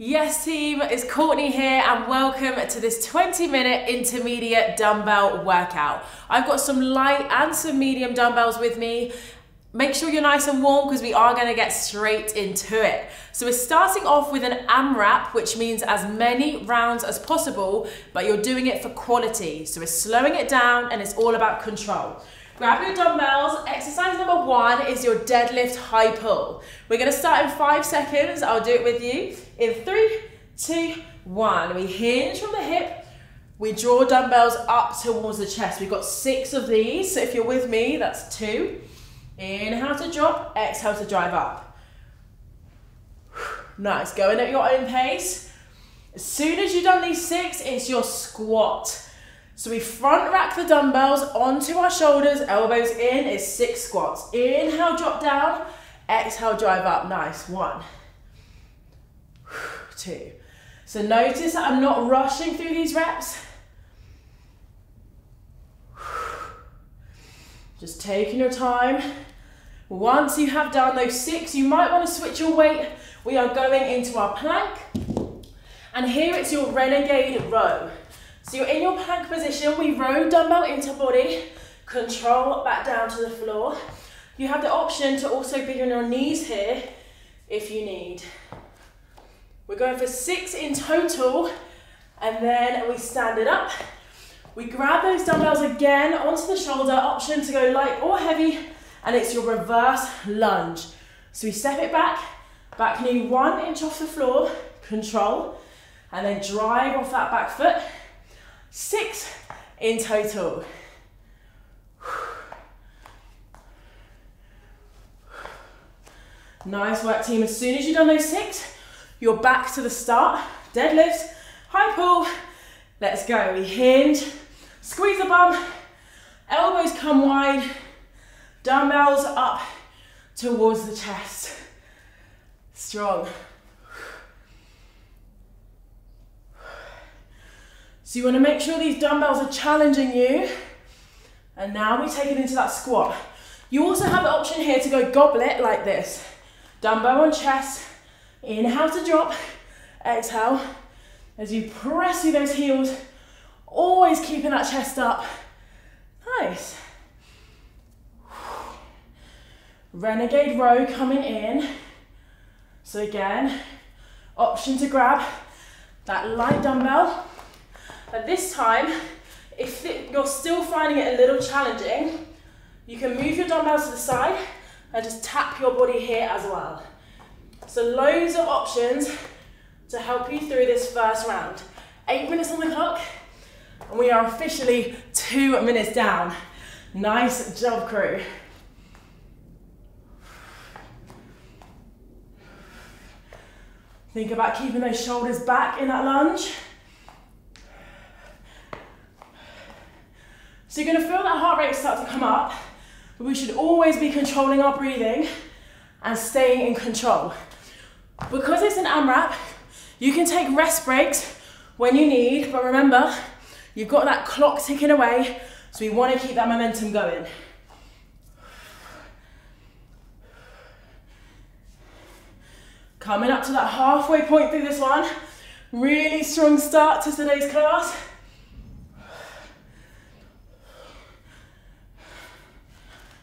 Yes, team, it's Courtnay here, and welcome to this 20 minute intermediate dumbbell workout. I've got some light and some medium dumbbells with me. Make sure you're nice and warm because we are going to get straight into it. So, we're starting off with an AMRAP, which means as many rounds as possible, but you're doing it for quality. So, we're slowing it down and it's all about control. Grab your dumbbells. Exercise number one is your deadlift high pull. We're gonna start in five seconds. I'll do it with you. In three, two, one. We hinge from the hip. We draw dumbbells up towards the chest. We've got six of these. So if you're with me, that's two. Inhale to drop, exhale to drive up. Nice, going at your own pace. As soon as you've done these six, it's your squat. So we front rack the dumbbells onto our shoulders, elbows in is six squats. Inhale, drop down. Exhale, drive up. Nice. One, two. So notice that I'm not rushing through these reps. Just taking your time. Once you have done those six, you might want to switch your weight. We are going into our plank. And here it's your renegade row. So you're in your plank position, we row dumbbell into body, control back down to the floor. You have the option to also be on your knees here if you need. We're going for six in total, and then we stand it up. We grab those dumbbells again onto the shoulder, option to go light or heavy, and it's your reverse lunge. So we step it back, back knee one inch off the floor, control, and then drive off that back foot six in total. Nice work, team. As soon as you've done those six, you're back to the start. Deadlift, high pull. Let's go. We hinge, squeeze the bum, elbows come wide, dumbbells up towards the chest. Strong. So you want to make sure these dumbbells are challenging you. And now we take it into that squat. You also have the option here to go goblet like this. Dumbbell on chest, inhale to drop, exhale. As you press through those heels, always keeping that chest up. Nice. Renegade row coming in. So again, option to grab that light dumbbell but this time, if you're still finding it a little challenging, you can move your dumbbells to the side and just tap your body here as well. So loads of options to help you through this first round. Eight minutes on the clock, and we are officially two minutes down. Nice job, crew. Think about keeping those shoulders back in that lunge. So you're gonna feel that heart rate start to come up, but we should always be controlling our breathing and staying in control. Because it's an AMRAP, you can take rest breaks when you need, but remember, you've got that clock ticking away, so we wanna keep that momentum going. Coming up to that halfway point through this one. Really strong start to today's class.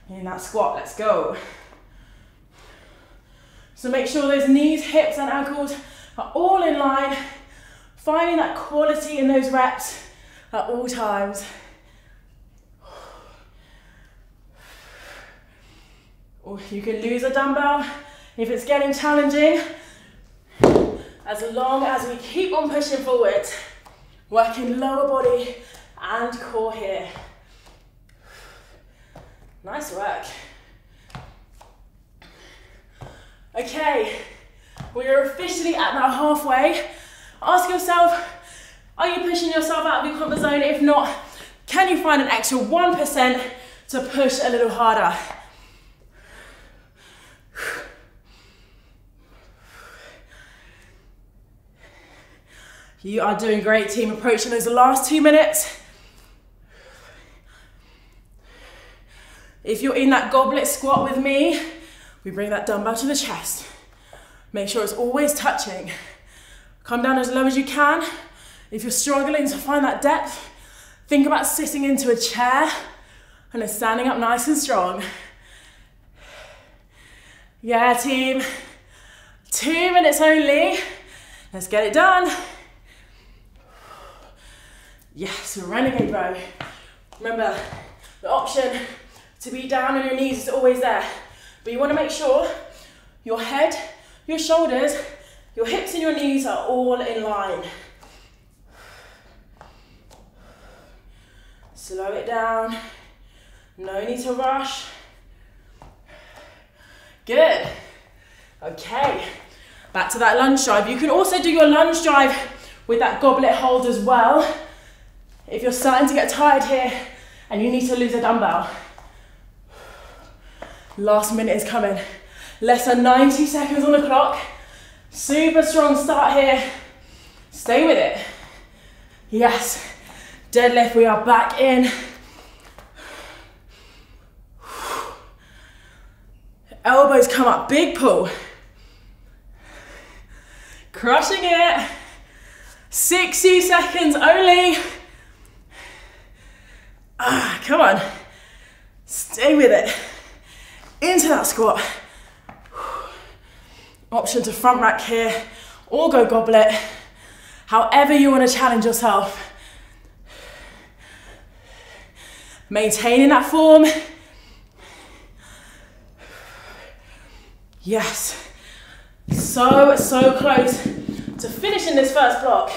In that squat, let's go. So make sure those knees, hips and ankles are all in line, finding that quality in those reps at all times. Or you can lose a dumbbell if it's getting challenging, as long as we keep on pushing forward, working lower body and core here. Nice work. Okay, we are officially at now halfway. Ask yourself, are you pushing yourself out of your comfort zone? If not, can you find an extra 1% to push a little harder? You are doing great, team. Approaching those last two minutes. If you're in that goblet squat with me, we bring that dumbbell to the chest. Make sure it's always touching. Come down as low as you can. If you're struggling to find that depth, think about sitting into a chair and then standing up nice and strong. Yeah, team. Two minutes only. Let's get it done. Yes, renegade row. Remember, the option to be down on your knees is always there. But you want to make sure your head, your shoulders, your hips and your knees are all in line. Slow it down. No need to rush. Good. Okay. Back to that lunge drive. You can also do your lunge drive with that goblet hold as well. If you're starting to get tired here and you need to lose a dumbbell. Last minute is coming. Less than 90 seconds on the clock. Super strong start here. Stay with it. Yes. Deadlift, we are back in. Elbows come up, big pull. Crushing it. 60 seconds only. Ah, come on. Stay with it. Into that squat. Option to front rack here, or go goblet. However you want to challenge yourself. Maintaining that form. Yes. So, so close to finishing this first block.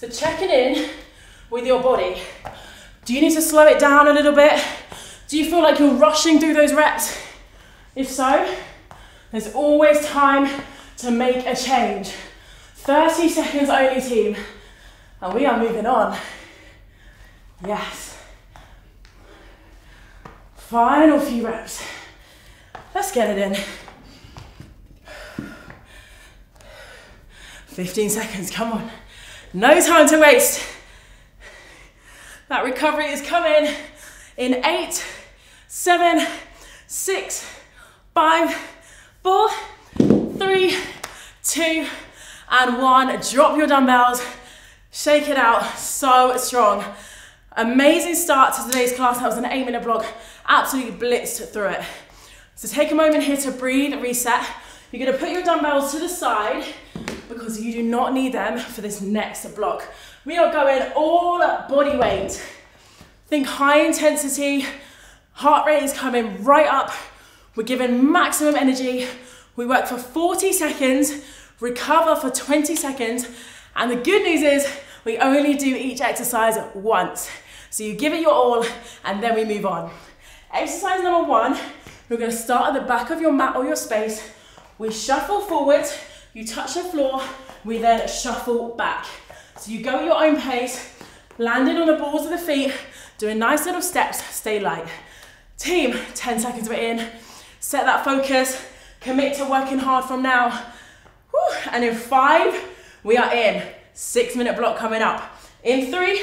So checking in with your body. Do you need to slow it down a little bit? Do you feel like you're rushing through those reps? If so, there's always time to make a change. 30 seconds only, team. And we are moving on. Yes. Final few reps. Let's get it in. 15 seconds, come on. No time to waste. That recovery is coming in eight, seven, six, five, four, three, two, and one. Drop your dumbbells, shake it out, so strong. Amazing start to today's class. That was an eight minute block. Absolutely blitzed through it. So take a moment here to breathe, reset. You're gonna put your dumbbells to the side because you do not need them for this next block. We are going all body weight. Think high intensity, heart rate is coming right up. We're giving maximum energy. We work for 40 seconds, recover for 20 seconds, and the good news is we only do each exercise once. So you give it your all and then we move on. Exercise number one, we're gonna start at the back of your mat or your space. We shuffle forward, you touch the floor, we then shuffle back. So you go at your own pace, landing on the balls of the feet, doing nice little steps, stay light. Team, 10 seconds we're in. Set that focus, commit to working hard from now. And in five, we are in. Six minute block coming up. In three,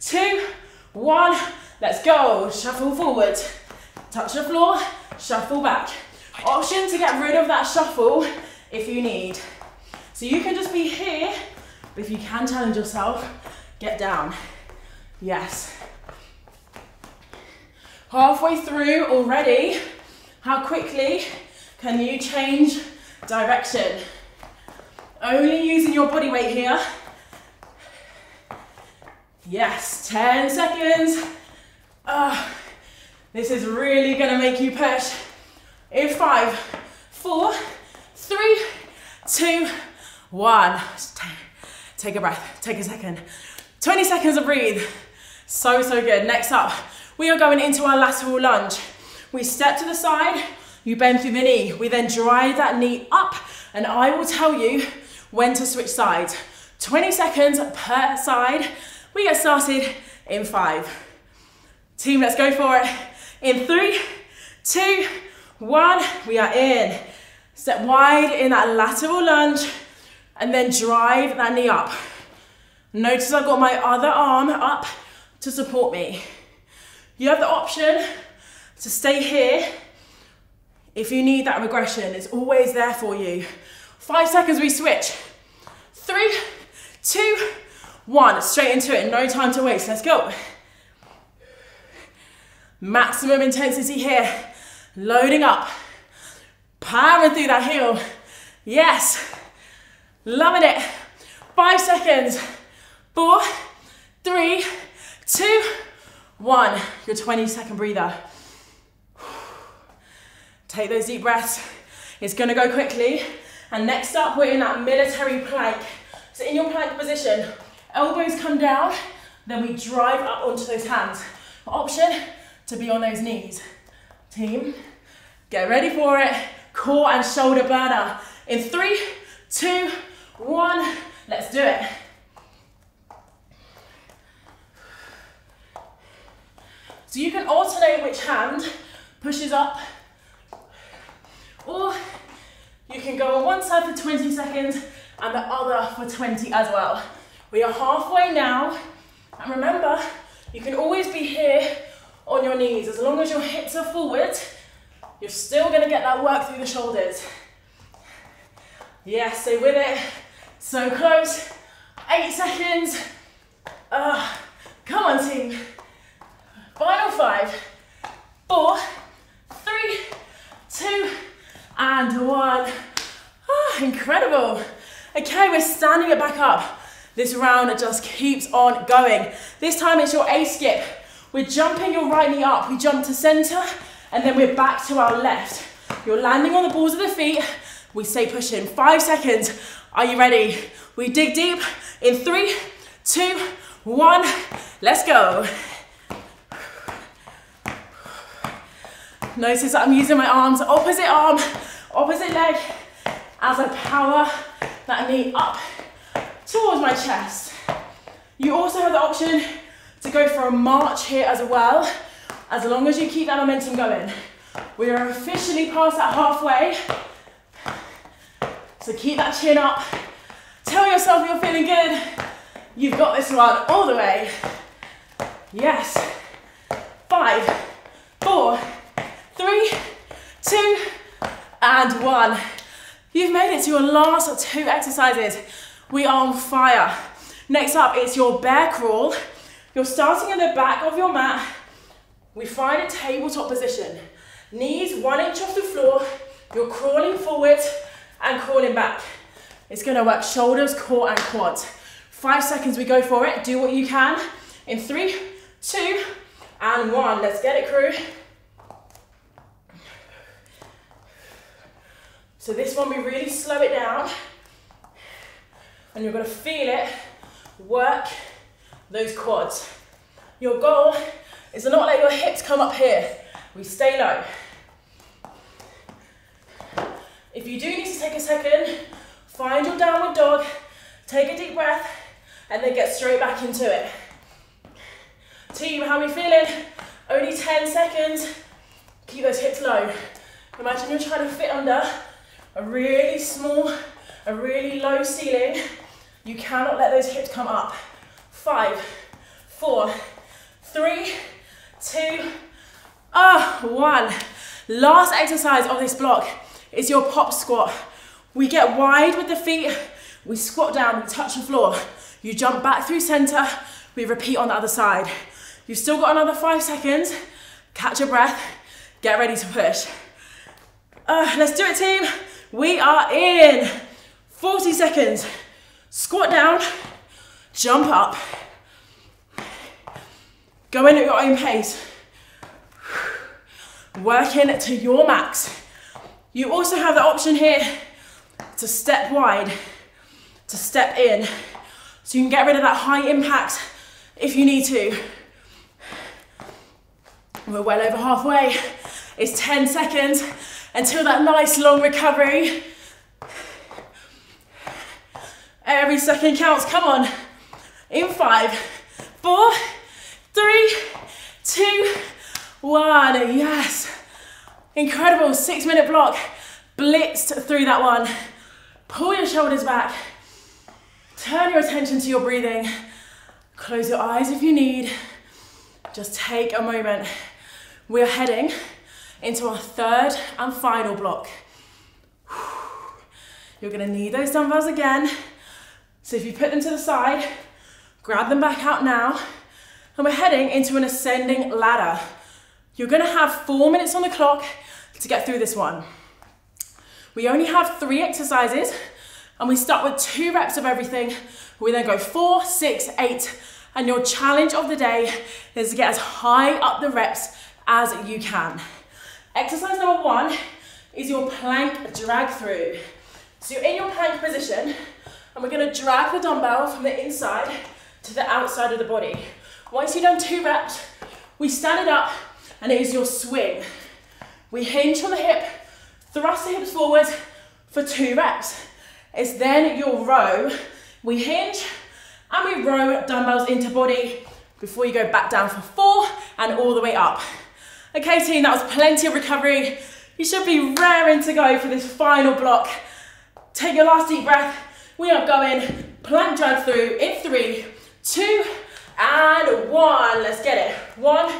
two, one, let's go. Shuffle forward, touch the floor, shuffle back. Option to get rid of that shuffle if you need. So you can just be here, but if you can challenge yourself, get down. Yes. Halfway through already, how quickly can you change direction? Only using your body weight here. Yes, 10 seconds. Uh, this is really gonna make you push. In five, four, three, two, one. Take a breath, take a second. 20 seconds of breathe. So, so good. Next up, we are going into our lateral lunge. We step to the side, you bend through the knee. We then drive that knee up, and I will tell you when to switch sides. 20 seconds per side. We get started in five. Team, let's go for it. In three, two, one, we are in. Step wide in that lateral lunge and then drive that knee up. Notice I've got my other arm up to support me. You have the option to stay here. If you need that regression, it's always there for you. Five seconds, we switch. Three, two, one. Straight into it, no time to waste. Let's go. Maximum intensity here. Loading up. Powering through that heel. Yes. Loving it. Five seconds. Four, three, two, one. Your 20 second breather. Take those deep breaths. It's gonna go quickly. And next up, we're in that military plank. So in your plank position, elbows come down, then we drive up onto those hands. Option to be on those knees. Team, get ready for it. Core and shoulder burner. In three, two, one, let's do it. So you can alternate which hand pushes up, or you can go on one side for 20 seconds and the other for 20 as well. We are halfway now, and remember, you can always be here on your knees. As long as your hips are forward, you're still gonna get that work through the shoulders. Yes, stay with it. So close. Eight seconds. Uh, come on, team. Final five, four, three, two, and one. Ah, incredible. Okay, we're standing it back up. This round just keeps on going. This time it's your A skip. We're jumping your right knee up. We jump to center, and then we're back to our left. You're landing on the balls of the feet. We stay pushing. Five seconds. Are you ready? We dig deep in three, two, one. Let's go. Notice that I'm using my arms, opposite arm, opposite leg, as I power that knee up towards my chest. You also have the option to go for a march here as well, as long as you keep that momentum going. We are officially past that halfway. So keep that chin up. Tell yourself you're feeling good. You've got this one all the way. Yes. Five, four, three, two, and one. You've made it to your last two exercises. We are on fire. Next up, it's your bear crawl. You're starting in the back of your mat. We find a tabletop position. Knees one inch off the floor. You're crawling forward and crawling back. It's gonna work shoulders, core, and quads. Five seconds, we go for it. Do what you can. In three, two, and one. Let's get it, crew. So this one, we really slow it down. And you're gonna feel it work those quads. Your goal is to not let your hips come up here. We stay low. If you do need to take a second, find your downward dog, take a deep breath, and then get straight back into it. Team, how are we feeling? Only 10 seconds. Keep those hips low. Imagine you're trying to fit under a really small, a really low ceiling. You cannot let those hips come up. Five, four, three, two, ah, one. Last exercise of this block is your pop squat. We get wide with the feet, we squat down, we touch the floor. You jump back through center, we repeat on the other side. You've still got another five seconds. Catch your breath, get ready to push. Uh, let's do it, team. We are in 40 seconds. Squat down, jump up. Go in at your own pace. Work in to your max. You also have the option here to step wide, to step in. So you can get rid of that high impact if you need to. We're well over halfway. It's 10 seconds until that nice long recovery. Every second counts, come on. In five, four, two, one. Yes. Incredible six minute block. Blitzed through that one. Pull your shoulders back. Turn your attention to your breathing. Close your eyes if you need. Just take a moment. We're heading into our third and final block. You're gonna need those dumbbells again. So if you put them to the side, grab them back out now, and we're heading into an ascending ladder. You're gonna have four minutes on the clock to get through this one. We only have three exercises, and we start with two reps of everything. We then go four, six, eight, and your challenge of the day is to get as high up the reps as you can. Exercise number one is your plank drag through. So you're in your plank position, and we're gonna drag the dumbbell from the inside to the outside of the body. Once you've done two reps, we stand it up, and it is your swing. We hinge from the hip, thrust the hips forward for two reps. It's then your row. We hinge, and we row dumbbells into body before you go back down for four and all the way up. Okay team, that was plenty of recovery. You should be raring to go for this final block. Take your last deep breath. We are going plank drag through in three, two, and one. Let's get it. One,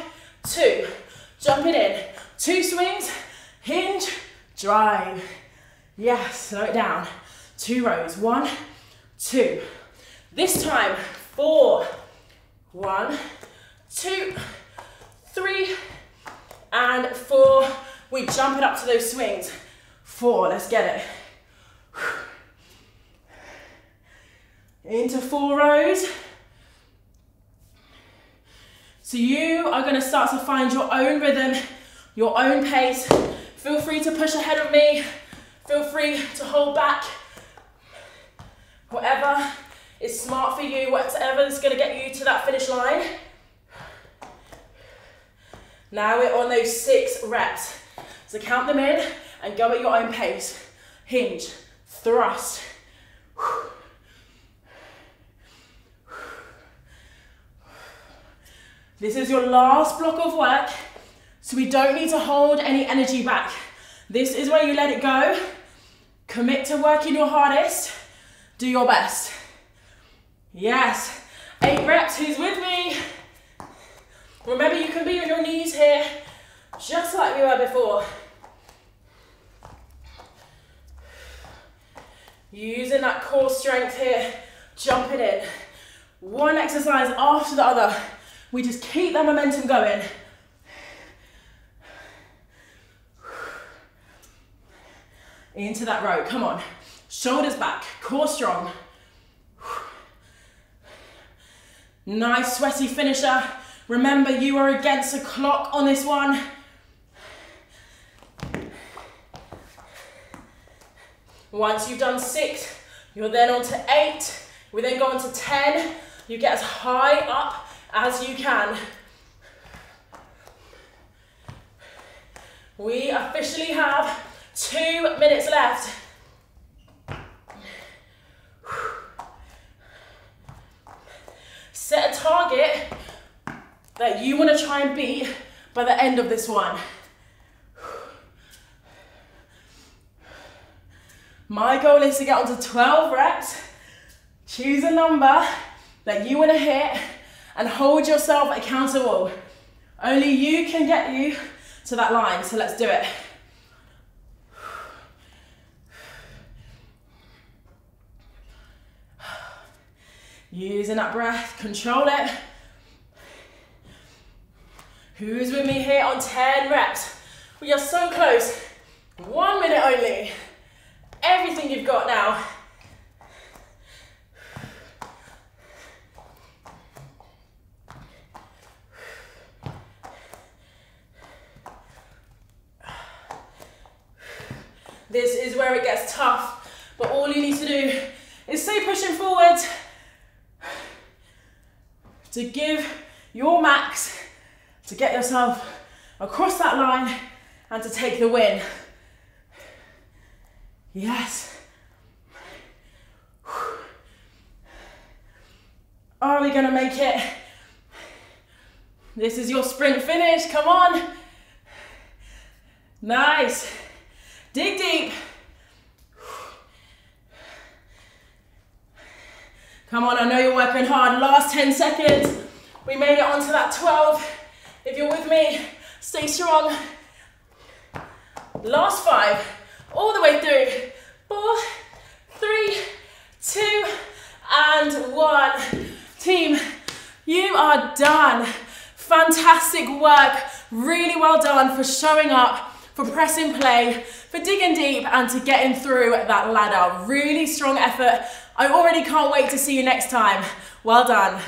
two. Jump it in. Two swings, hinge, drive. Yes, slow it down. Two rows. One, two. This time, four. One, two, three, and four. We jump it up to those swings. Four, let's get it. Into four rows. So you are gonna start to find your own rhythm, your own pace. Feel free to push ahead of me. Feel free to hold back. Whatever is smart for you, whatever is gonna get you to that finish line. Now we're on those six reps. So count them in and go at your own pace. Hinge, thrust. This is your last block of work, so we don't need to hold any energy back. This is where you let it go. Commit to working your hardest. Do your best. Yes. Eight reps, who's with me? Remember, you can be on your knees here, just like we were before. Using that core strength here, jumping in. One exercise after the other. We just keep that momentum going. Into that row, come on. Shoulders back, core strong. Nice sweaty finisher. Remember, you are against the clock on this one. Once you've done six, you're then on to eight. We then go on to 10. You get as high up as you can. We officially have two minutes left. Set a target that you want to try and beat by the end of this one. My goal is to get onto 12 reps. Choose a number that you want to hit and hold yourself accountable. Only you can get you to that line, so let's do it. Using that breath, control it. Who's with me here on 10 reps? We are so close. One minute only. Everything you've got now. This is where it gets tough, but all you need to do is stay pushing forward to give your max to get yourself across that line and to take the win. Yes. Are we gonna make it? This is your sprint finish, come on. Nice. Dig deep. Come on, I know you're working hard. Last 10 seconds. We made it onto that 12. If you're with me, stay strong. Last five, all the way through. Four, three, two, and one. Team, you are done. Fantastic work. Really well done for showing up, for pressing play, for digging deep and to getting through that ladder. Really strong effort. I already can't wait to see you next time. Well done.